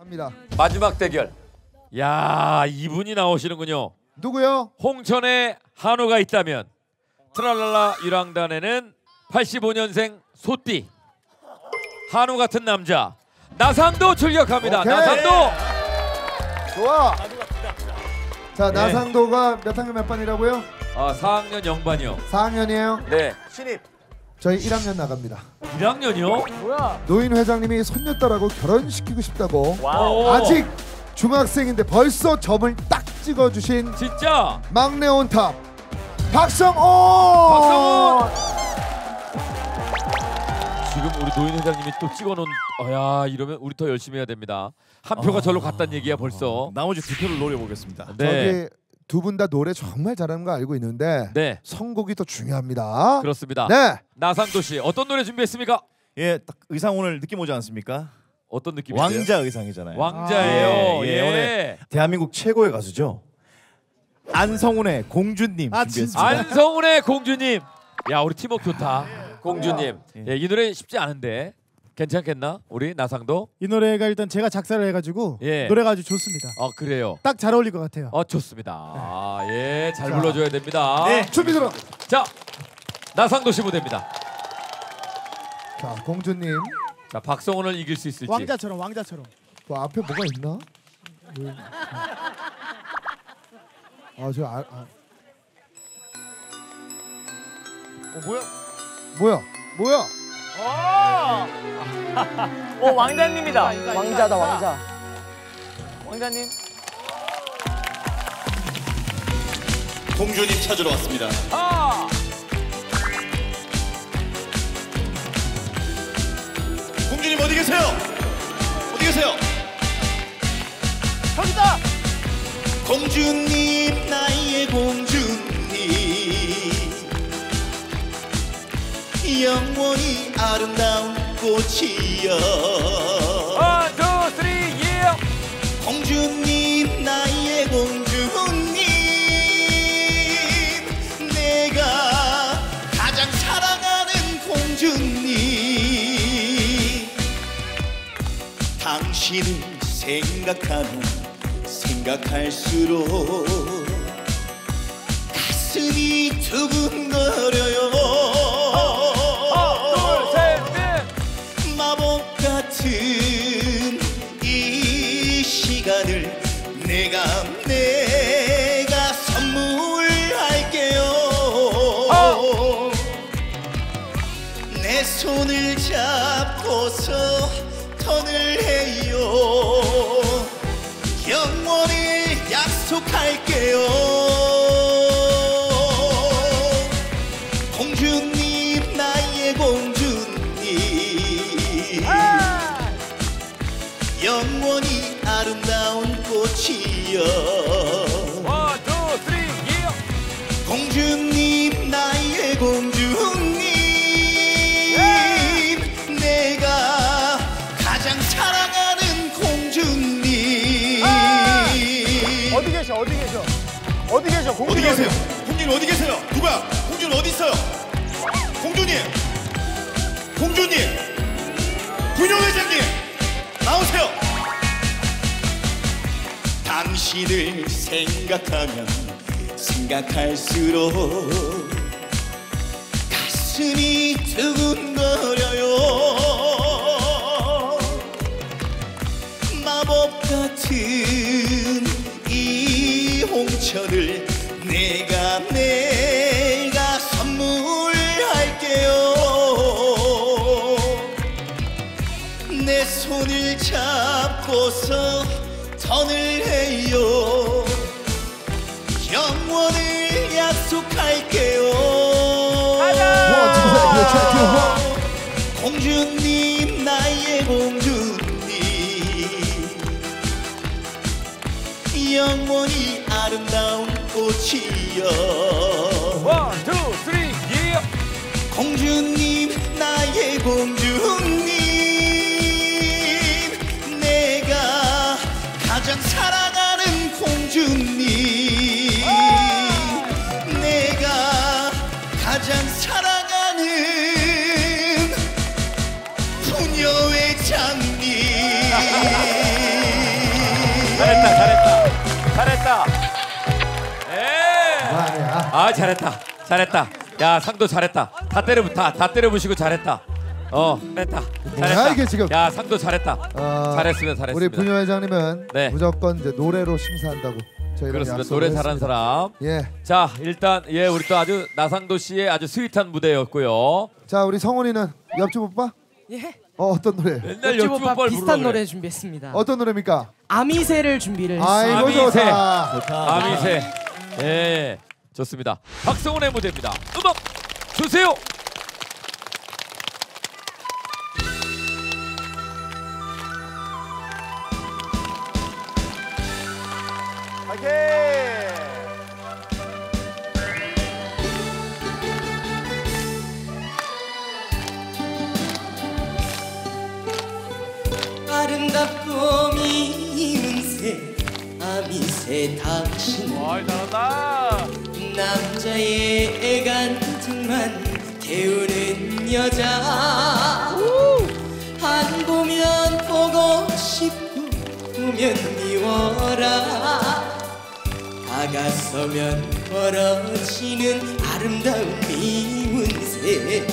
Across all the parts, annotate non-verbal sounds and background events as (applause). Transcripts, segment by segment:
합니다. 마지막 대결. 야 이분이 나오시는군요. 누구요? 홍천에 한우가 있다면 트랄랄라 유랑단에는 85년생 소띠 한우 같은 남자 나상도 출격합니다. 오케이. 나상도 좋아. 자 네. 나상도가 몇 학년 몇 반이라고요? 아, 4학년 영반이요. 4학년이에요. 네. 신입. 저희 1학년 나갑니다. 1학년이요? 노인 회장님이 손녀딸하고 결혼시키고 싶다고 오. 아직 중학생인데 벌써 점을 딱 찍어주신 진짜 막내 온탑 박성호. 박성호! 지금 우리 노인 회장님이 또 찍어놓은 어야 이러면 우리 더 열심히 해야 됩니다. 한 표가 절로 갔단 얘기야 벌써. 나머지 두 표를 노려보겠습니다. 네. 저기 두 분 다 노래 정말 잘하는 거 알고 있는데 네. 선곡이 더 중요합니다. 그렇습니다. 네. 나상도 씨 어떤 노래 준비했습니까? 예, 딱 의상 오늘 느낌 오지 않습니까? 어떤 느낌이세요? 왕자 의상이잖아요. 왕자예요. 아, 예, 예. 예, 오늘 대한민국 최고의 가수죠. 안성훈의 공주님 아, 준비했습니다. 안성훈의 공주님. 야 우리 팀워크 좋다. 공주님. 예. 예, 이 노래 쉽지 않은데 괜찮겠나? 우리 나상도? 이 노래가 일단 제가 작사를 해가지고 예. 노래가 아주 좋습니다. 아 그래요. 딱 잘 어울릴 것 같아요. 어 좋습니다. 아, 예, 잘 자. 불러줘야 됩니다. 네. 준비 들어. 자, 나상도 씨 무대입니다. 자 공주님. 자, 박성훈을 이길 수 있을지. 왕자처럼 왕자처럼. 뭐 앞에 뭐가 있나? 아저 아, 아. 어, 뭐야? 뭐야? 뭐야? (laughs) 오 왕자님이다. 왕자다 왕자. 왕자님. 공주님 찾으러 왔습니다. 아! 공주님 어디 계세요? 어디 계세요? 저기다. 공주님 나의 공주님 영원히 아름다운 꽃이여. One, two, three, yeah. 공주님 나의 공주님. 내가 가장 사랑하는 공주님. 당신을 생각하면 생각할수록 가슴이 두근거려요 Three, yeah. 공주님 나의 공주님 내가 가장 사랑하는 공주님 어디 계셔 어디 계셔 어디 계셔 공주 어디 계세요? 공주님 어디 계세요? 누가? 공주님 어디 있어요? 공주님 공주님 부녀회장님 나오세요 당신을 생각하면 생각할수록 가슴이 두근거려요. 마법 같은 이 홍천을 내가 내가 선물할게요. 내 손을 잡고서 턴을 해요 영원을 약속할게요. 넷, 공주님 나의 공주님. 영원히 아름다운 꽃이여 아 잘했다 잘했다 야 상도 잘했다 다 때려 다, 다 때려 부시고 잘했다 어 잘했다 잘했다 이게 지금. 야 상도 잘했다 어, 잘했습니다 잘했습니다 우리 분유 회장님은 네. 무조건 이제 노래로 심사한다고 저희가 그렇습니다 노래 잘하는 했습니다. 사람 예. 자 일단 예 우리 또 아주 나상도 씨의 아주 스윗한 무대였고요 자 우리 성훈이는 옆집 오빠? 예. 어 어떤 노래? 맨날 옆집 옆집 오빠 비슷한 노래. 준비했습니다. 어떤 노래입니까? 아미새를 준비를 아이고 했습니다. 아미새. 좋다. 아미새 예 좋습니다. 박성훈의 무대입니다. 음악 주세요. 아름답고 미운 새 아미새 당신 남자의 애간증만 태우는 여자. 안 보면 보고 싶고 보면 미워라. 다가서면 멀어지는 아름다운 미운 새 아미새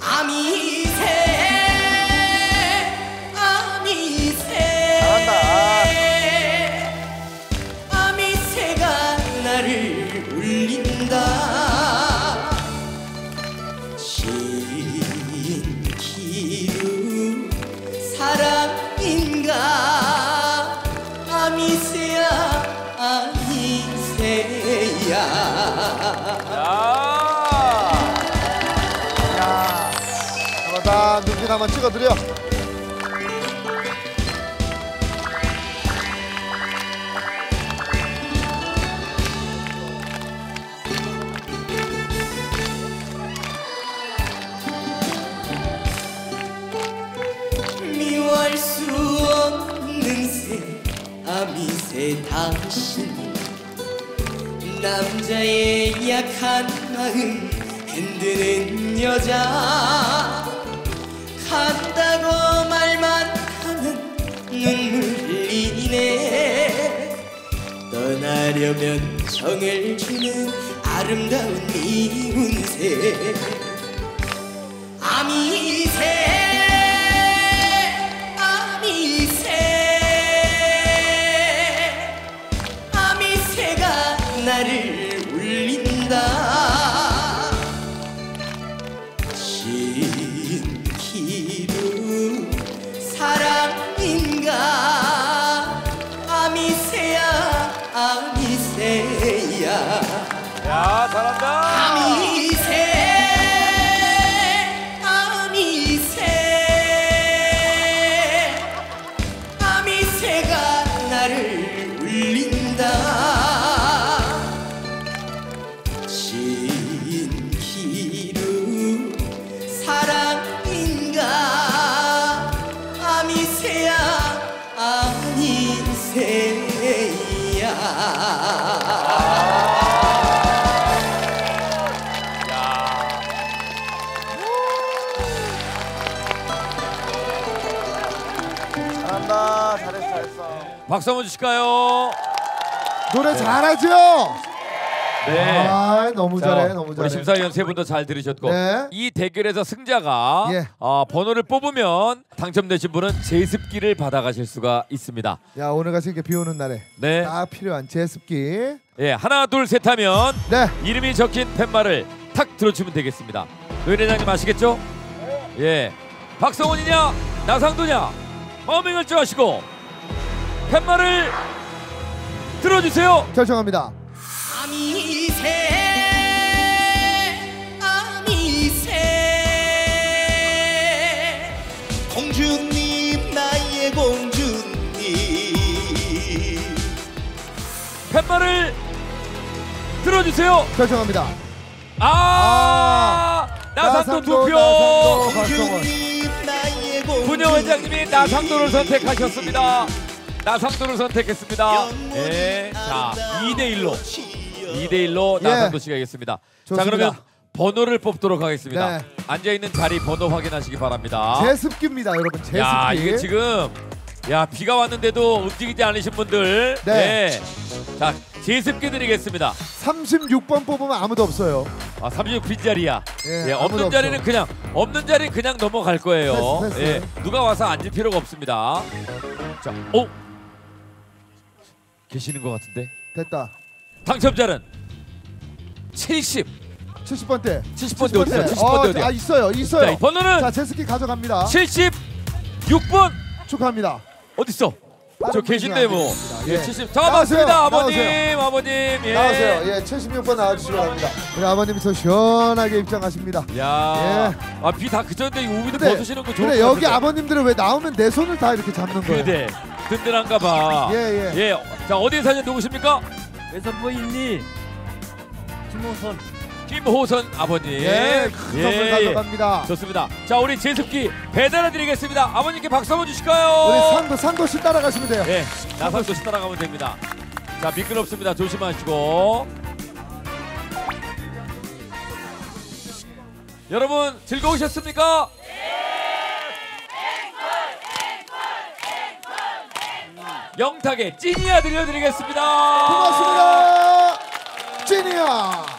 아미새 한번 찍어드려. 미워할 수 없는 새 아미새 당신 남자의 약한 마음 흔드는 여자 간다고 말만 하면 눈물 흘리네. 떠나려면 정을 주는 아름다운 아미새 잘한다 박수 한번 주실까요 노래 잘하죠? 네 아 너무 자, 잘해 너무 우리 잘해. 심사위원 세 분도 잘 들으셨고 네. 이 대결에서 승자가 예. 어, 번호를 뽑으면 당첨되신 분은 제습기를 받아가실 수가 있습니다. 야 오늘 같이 이렇게 비 오는 날에 네, 딱 필요한 제습기. 예, 하나 둘 셋 하면 네. 이름이 적힌 팻말을 탁 들어주면 되겠습니다. 노인 회장님 아시겠죠? 예, 박성훈이냐 나상도냐 마음의 결정하시고 팻말을 들어주세요. 결정합니다. 아미새 아미새 공주님 나의 공주님 팻말을 들어주세요. 결정합니다. 아, 나상도 두 표. 나상도, 박성원. 공주님 나의 공주님 분녀 회장님이 나상도를 선택하셨습니다. 나상도를 선택했습니다. 예, 자 2대 1로 2대 1로 예. 나상도 씨가 이겼습니다. 자 좋습니다. 그러면 번호를 뽑도록 하겠습니다. 네. 앉아 있는 자리 번호 확인하시기 바랍니다. 제습기입니다, 여러분. 제습기. 야 이게 지금 야 비가 왔는데도 움직이지 않으신 분들. 네. 자 제습기 드리겠습니다. 36번 뽑으면 아무도 없어요. 아 36 빈 자리야. 예, 예, 없는 자리는 없어. 그냥 없는 자리 그냥 넘어갈 거예요. 패스, 패스. 예, 누가 와서 앉을 필요가 없습니다. 자, 오 계시는 것 같은데 됐다. 당첨자는 70 70번대. 70번대 어디야? 70번대 어디야? 아 있어요, 자, 있어요. 이 번호는 자 제스키 가져갑니다. 76번 축하합니다. 어디 있어? 저 계신데 뭐. 예, 됩니다. 70. 자, 나오세요, 반갑습니다. 아버님, 나오세요. 아버님. 예. 나오세요. 예, 76번 나와주시기 바랍니다. 우리 아버님께서 시원하게 입장하십니다. 야, 아 비 다 그쳤는데 이 우비도 근데, 벗으시는 거 좋은 근데 것 여기. 아버님들은 왜 나오면 내 손을 다 이렇게 잡는 거예요? 그대 든든한가 봐. 예, 예. 예. 자, 어디 사는 누구십니까? 외선부 인리 김호선 김호선 아버님. 예, 큰 선물 가져갑니다. 좋습니다. 자, 우리 제습기 배달해 드리겠습니다. 아버님께 박수 한번 주실까요? 우리 상도 상도 씨 따라가시면 돼요. 예, 나선도 씨 따라가면 됩니다. 자, 미끄럽습니다. 조심하시고. 여러분 즐거우셨습니까? 영탁의 찐이야 들려드리겠습니다. 고맙습니다. 찐이야.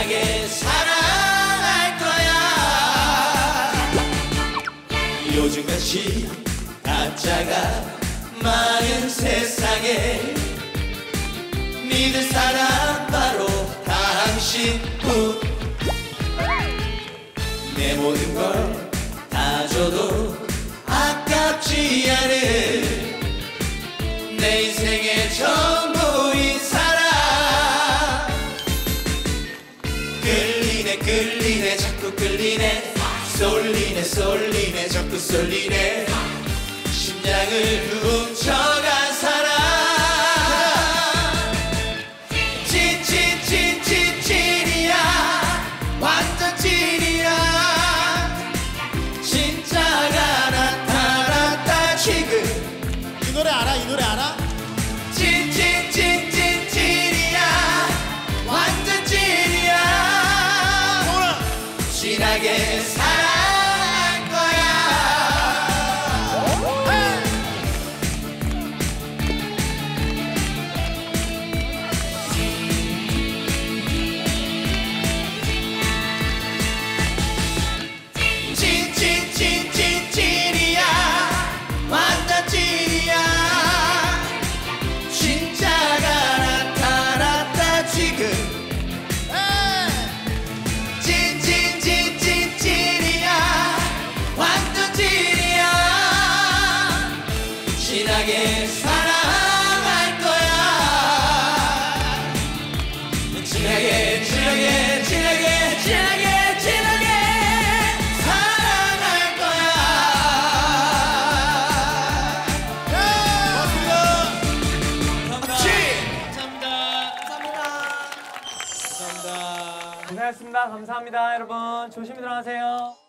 진하게 사랑할 거야. 요즘같이 가짜가 많은 세상에 믿을 사람 바로 당신뿐. 내 모든 걸 다 줘도 아깝지 않은 내 인생의 전 자꾸 끌리네. 쏠리네 쏠리네 자꾸 쏠리네. 심장을 훔쳐간 감사합니다 여러분. 조심히 들어가세요